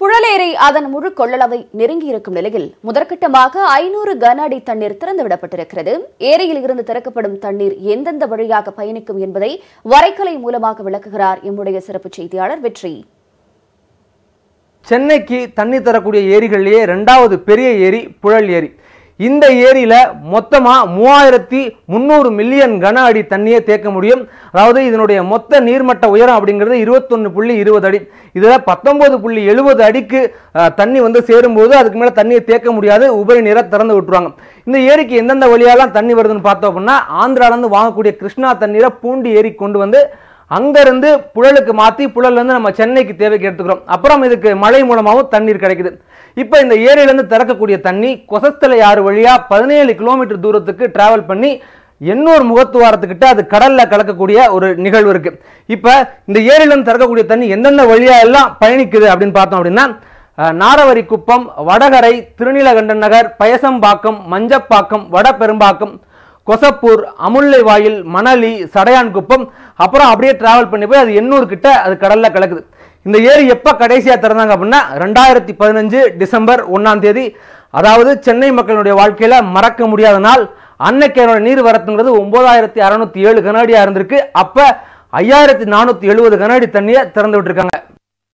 புழலேரி அதன் முழு கொள்ளளவை நெருங்கியிருக்கும் நிலையில் முதற்கட்டமாக ஐநூறு கன அடி தண்ணீர் திறந்துவிடப்பட்டிருக்கிறது. ஏரியில் இருந்து திறக்கப்படும் தண்ணீர் எந்தெந்த வழியாக பயணிக்கும் என்பதை வரைக்கலை மூலமாக விளக்குகிறார் எம்முடைய சிறப்பு செய்தியாளர் வெற்றி. சென்னைக்கு தண்ணீர் தரக்கூடிய ஏரிகளிலேயே இரண்டாவது பெரிய ஏரி புழல் ஏரி. இந்த ஏரியில மொத்தமா மூவாயிரத்தி முந்நூறு மில்லியன் கன அடி தண்ணியை தேக்க முடியும். அதாவது இதனுடைய மொத்த நீர்மட்ட உயரம் அப்படிங்கிறது இருபத்தொன்னு புள்ளி இருபது அடி. இதில் பத்தொன்பது புள்ளி எழுபது அடிக்கு தண்ணி வந்து சேரும்போது அதுக்கு மேலே தண்ணியை தேக்க முடியாது. உபரி நீரை திறந்து விட்டுருவாங்க. இந்த ஏரிக்கு எந்தெந்த வழியாலாம் தண்ணி வருதுன்னு பார்த்தோம் அப்படின்னா ஆந்திராலேருந்து வாங்கக்கூடிய கிருஷ்ணா தண்ணீரை பூண்டி ஏரி கொண்டு வந்து அங்கேருந்து புழலுக்கு மாற்றி புழல்ல இருந்து நம்ம சென்னைக்கு தேவைக்கு எடுத்துக்கிறோம். அப்புறம் இதுக்கு மழை மூலமாகவும் தண்ணீர் கிடைக்குது. இப்போ இந்த ஏரியிலேருந்து திறக்கக்கூடிய தண்ணி கொசஸ்தலை ஆறு வழியாக பதினேழு கிலோமீட்டர் தூரத்துக்கு டிராவல் பண்ணி எண்ணூர் முகத்துவாரத்துக்கிட்ட அது கடலில் கலக்கக்கூடிய ஒரு நிகழ்வு இருக்குது இப்போ இந்த ஏரியிலேருந்து திறக்கக்கூடிய தண்ணி எந்தெந்த வழியாக எல்லாம் பயணிக்குது அப்படின்னு பார்த்தோம் அப்படின்னா நாரவரி நாரவரிக்குப்பம் வடகரை திருநீலகண்டன் நகர் பயசம்பாக்கம் மஞ்சப்பாக்கம் வடபெரும்பாக்கம் கொசப்பூர் அமுல்லை வாயில் மணலி சடையான்குப்பம் அப்புறம் அப்படியே டிராவல் பண்ணி போய் அது எண்ணூறு கிட்ட அது கடலில் கலக்குது இந்த ஏரி எப்போ கடைசியாக திறந்தாங்க அப்படின்னா ரெண்டாயிரத்தி பதினஞ்சு டிசம்பர் ஒன்றாம் தேதி. அதாவது சென்னை மக்களுடைய வாழ்க்கையில் மறக்க முடியாத நாள். அன்னைக்கு நீர் வரத்துங்கிறது ஒன்பதாயிரத்தி அறநூற்றி ஏழு கனடியாக இருந்திருக்கு. அப்போ ஐயாயிரத்தி நானூற்றி எழுபது கனடி தண்ணியை திறந்து விட்டுருக்காங்க.